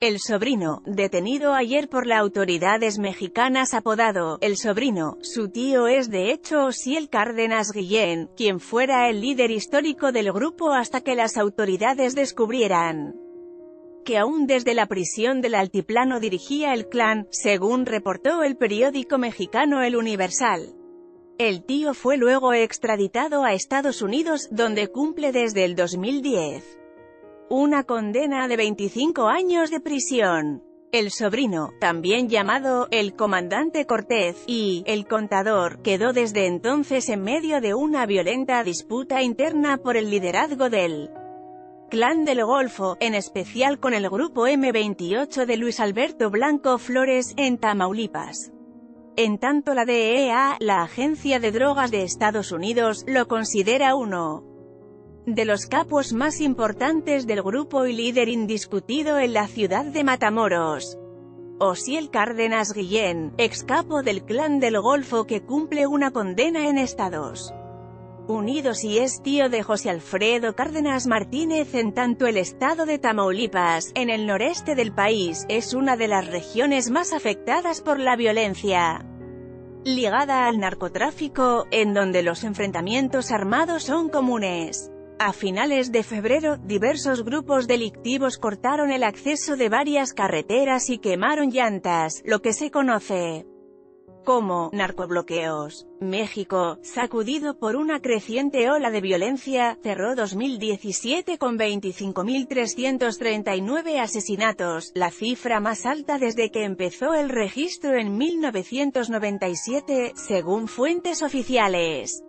El sobrino, detenido ayer por las autoridades mexicanas apodado, el sobrino, su tío es de hecho Osiel Cárdenas Guillén, quien fuera el líder histórico del grupo hasta que las autoridades descubrieran que aún desde la prisión del altiplano dirigía el clan, según reportó el periódico mexicano El Universal. El tío fue luego extraditado a Estados Unidos, donde cumple desde el 2010 una condena de 25 años de prisión. El sobrino, también llamado el comandante Cortés, y el contador, quedó desde entonces en medio de una violenta disputa interna por el liderazgo del clan del Golfo, en especial con el grupo M28 de Luis Alberto Blanco Flores, en Tamaulipas. En tanto la DEA, la Agencia de Drogas de Estados Unidos, lo considera uno de los capos más importantes del grupo y líder indiscutido en la ciudad de Matamoros. Osiel Cárdenas Guillén, ex capo del clan del Golfo que cumple una condena en Estados Unidos y es tío de José Alfredo Cárdenas Martínez en tanto el estado de Tamaulipas, en el noreste del país, es una de las regiones más afectadas por la violencia ligada al narcotráfico, en donde los enfrentamientos armados son comunes. A finales de febrero, diversos grupos delictivos cortaron el acceso de varias carreteras y quemaron llantas, lo que se conoce como narcobloqueos. México, sacudido por una creciente ola de violencia, cerró 2017 con 25.339 asesinatos, la cifra más alta desde que empezó el registro en 1997, según fuentes oficiales.